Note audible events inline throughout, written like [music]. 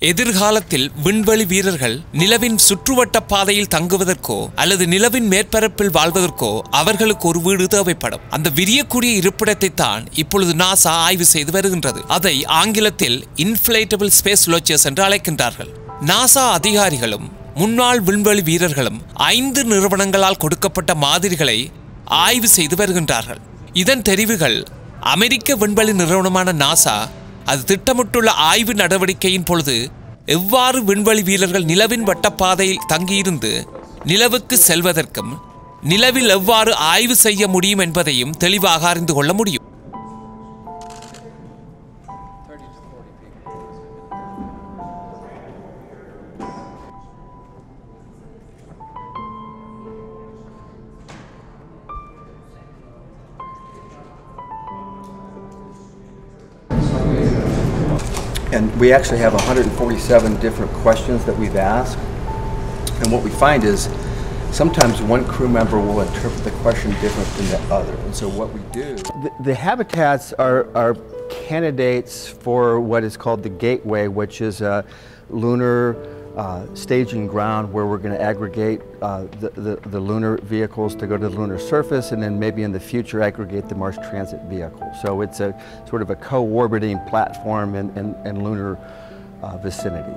எதிர்காலத்தில் விண்வெளி வீரர்கள் நிலவின் சுற்றுவட்ட பாதையில் தங்குவதற்கோ அல்லது நிலவின் மேற்பரப்பில் வாழ்வதற்கோ அவர்களுக்கு ஒரு வீடு தேவைப்படும். அந்த விரியக்கூடிய இருப்பிடத்தை தான் இப்பொழுது நாசா ஆய்வு செய்து வருகின்றது. அதை ஆங்கிலத்தில் இன்ஃபிளேட்டபிள் ஸ்பேஸ் லோச்சஸ் என்று அழைக்கின்றார்கள். நாசா அதிகாரிகளும் முன்னாள் விண்வெளி வீரர்களும் ஐந்து நிறுவனங்களால் கொடுக்கப்பட்ட மாதிரிகளை ஆய்வு செய்து வருகின்றார்கள். இதன் தெரிவுகள் அமெரிக்க விண்வெளி நிறுவனமான நாசா அது திட்டமிட்டுள்ள ஆய்வு நடவடிக்கையின் பொழுது எவ்வாறு விண்வெளி வீரர்கள் நிலவின் வட்டப்பாதையில் தங்கியிருந்து நிலவுக்கு செல்வதற்கும் நிலவில் எவ்வாறு ஆய்வு செய்ய முடியும் என்பதையும் தெளிவாக அறிந்து கொள்ள முடியும். And we actually have 147 different questions that we've asked. And what we find is sometimes one crew member will interpret the question different than the other. And so what we do. The, the habitats are, are candidates for what is called the gateway, which is a lunar uh, staging ground where we're going to aggregate uh, the, the, the lunar vehicles to go to the lunar surface and then maybe in the future aggregate the Mars transit vehicle. So it's a sort of a co-orbiting platform in lunar uh, vicinity.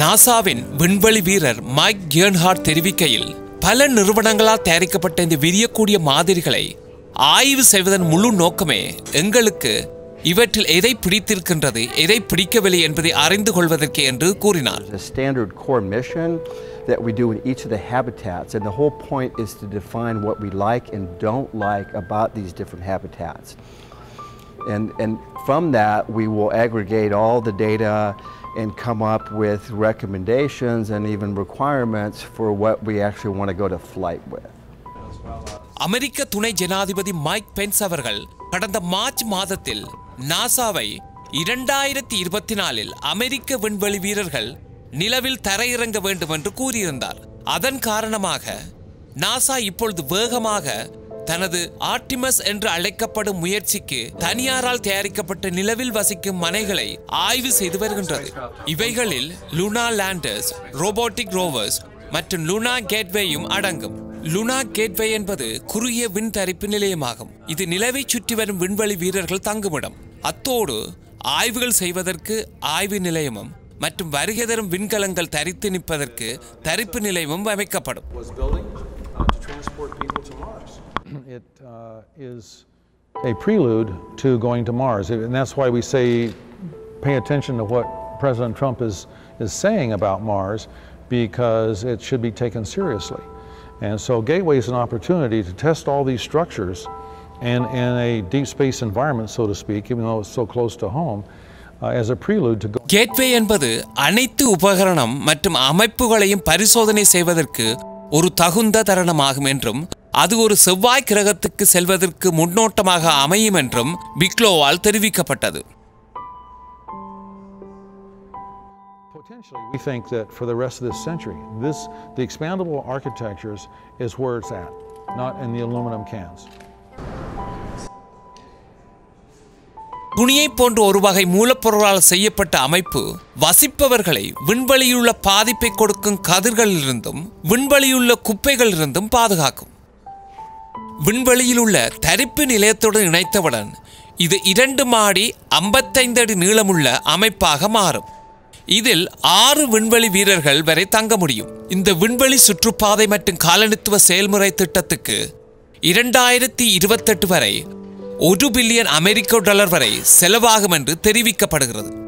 நாசாவின் விண்வெளி வீரர் mic கியர்ன்ஹார்ட் தெரிவிக்கையில் பல நிறுவனங்களால் தயாரிக்கப்பட்ட இந்த விரியக்கூடிய மாதிரிகளை ஆய்வு செய்வதன் முழு நோக்கமே எங்களுக்கு இவற்றில் எதை பிடித்திருக்கின்றது எதை பிடிக்கவில்லை என்பதை அறிந்து கொள்வதற்கு என்று கூறினார் that we do in each of the habitats, and the whole point is to define what we like and don't like about these different habitats. And, and from that, we will aggregate all the data and come up with recommendations and even requirements for what we actually want to go to flight with. அமெரிக்க துணை ஜனாதிபதி Mike Pence அவர்கள் கடந்த March மாதத்தில் நாசாவை இரண்டாயிரத்தி இருபத்தி நாலில் அமெரிக்க விண்வெளி வீரர்கள் நிலவில் தரையிறங்க வேண்டும் என்று கூறியிருந்தார் அதன் காரணமாக நாசா இப்பொழுது வேகமாக தனது ஆர்டிமஸ் என்று அழைக்கப்படும் முயற்சிக்கு தனியாரால் தயாரிக்கப்பட்ட நிலவில் வசிக்கும் மனைகளை ஆய்வு செய்து வருகின்றது. இவைகளில் லுனா லேண்டர்ஸ் ரோபோட்டிக் ரோவர்ஸ் மற்றும் லுனா கேட்வேயும் அடங்கும். லுனா கேட்வே என்பது குறுகிய விண் தரிப்பு நிலையமாகும். இது நிலவை சுற்றி வரும் விண்வெளி வீரர்கள் தங்குமிடம். அத்தோடு ஆய்வுகள் செய்வதற்கு ஆய்வு நிலையமும் மற்றும் வருகை தரும் விண்கலங்கள் தரித்து நிற்பதற்கு தரிப்பு நிலையமும் அமைக்கப்படும். [clears throat] It uh, is a prelude to going to Mars, and that's why we say pay attention to what President Trump is, is saying about Mars, because it should be taken seriously. And so Gateway is an opportunity to test all these structures and in a deep space environment, so to speak, even though it's so close to home, uh, as a prelude to go. Gateway என்பது அனைத்து உபகரணம் மற்றும் அமைப்புகளையும் பரிசோதனை செய்வதற்கு ஒரு தகுந்த தருணமாகும் என்றும் அது ஒரு செவ்வாய் கிரகத்துக்கு செல்வதற்கு முன்னோட்டமாக அமையும் என்றும் பிக்லோவால் தெரிவிக்கப்பட்டது we think that for the rest of this century, this the expandable architectures is where it's at, not in the aluminum cans. துணியைப் போன்ற ஒரு வகை மூலப்பொருளால் செய்யப்பட்ட அமைப்பு வசிப்பவர்களை விண்வெளியுள்ள பாதிப்பை கொடுக்கும் கதிர்களிலிருந்தும் விண்வெளியுள்ள குப்பைகளிலிருந்தும் பாதுகாக்கும். விண்வெளியில் உள்ள தரிப்பு நிலையத்துடன் இணைத்தவுடன் இது இரண்டு மாடி ஐம்பத்தைந்து அடி நீளமுள்ள அமைப்பாக மாறும். இதில் ஆறு விண்வெளி வீரர்கள் வரை தங்க முடியும். இந்த விண்வெளி சுற்றுப்பாதை மற்றும் காலனித்துவ செயல்முறை திட்டத்துக்கு இரண்டாயிரத்தி இருபத்தெட்டு வரை ஒரு பில்லியன் அமெரிக்க டாலர் வரை செலவாகும் என்று தெரிவிக்கப்படுகிறது.